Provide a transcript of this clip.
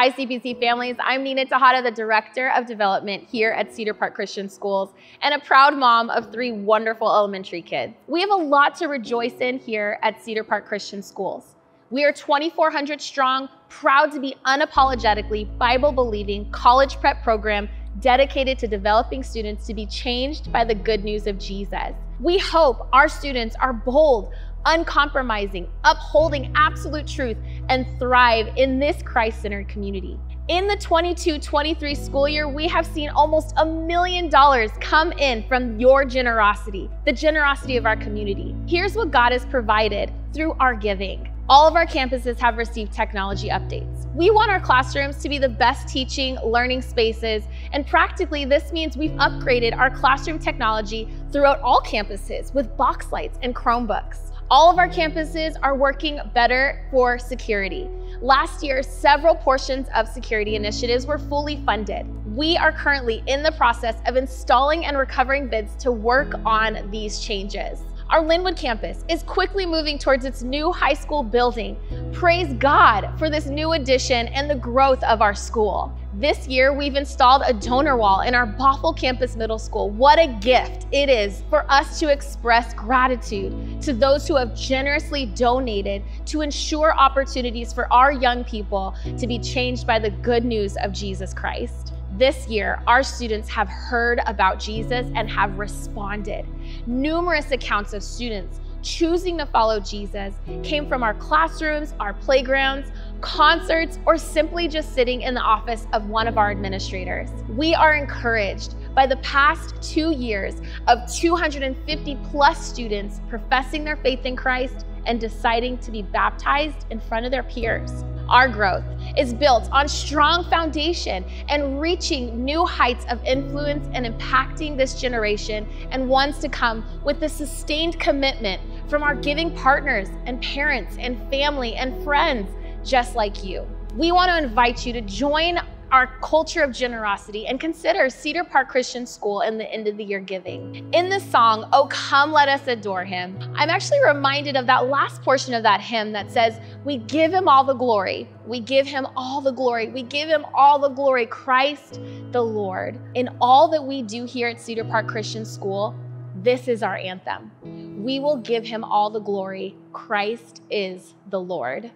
Hi, CPC families. I'm Nina Tejada, the Director of Development here at Cedar Park Christian Schools, and a proud mom of three wonderful elementary kids. We have a lot to rejoice in here at Cedar Park Christian Schools. We are 2,400 strong, proud to be unapologetically Bible believing college prep program dedicated to developing students to be changed by the good news of Jesus. We hope our students are bold, uncompromising, upholding absolute truth, and thrive in this Christ centered community. In the 22 23 school year, we have seen almost a million dollars come in from your generosity, the generosity of our community. Here's what God has provided through our giving. All of our campuses have received technology updates. We want our classrooms to be the best teaching, learning spaces, and practically this means we've upgraded our classroom technology throughout all campuses with Boxlights and Chromebooks. All of our campuses are working better for security. Last year, several portions of security initiatives were fully funded. We are currently in the process of installing and recovering bids to work on these changes. Our Lynnwood campus is quickly moving towards its new high school building. Praise God for this new addition and the growth of our school. This year, we've installed a donor wall in our Bothell Campus Middle School. What a gift it is for us to express gratitude to those who have generously donated to ensure opportunities for our young people to be changed by the good news of Jesus Christ. This year, our students have heard about Jesus and have responded. Numerous accounts of students choosing to follow Jesus came from our classrooms, our playgrounds, concerts, or simply just sitting in the office of one of our administrators. We are encouraged by the past two years of 250 plus students professing their faith in Christ and deciding to be baptized in front of their peers. Our growth is built on strong foundation and reaching new heights of influence and impacting this generation and ones to come with the sustained commitment from our giving partners and parents and family and friends just like you. We want to invite you to join our culture of generosity and consider Cedar Park Christian School in the end of the year giving. In the song, Oh Come Let Us Adore Him, I'm actually reminded of that last portion of that hymn that says, We give Him all the glory. We give Him all the glory. We give Him all the glory. Christ the Lord. In all that we do here at Cedar Park Christian School, this is our anthem. We will give Him all the glory. Christ is the Lord.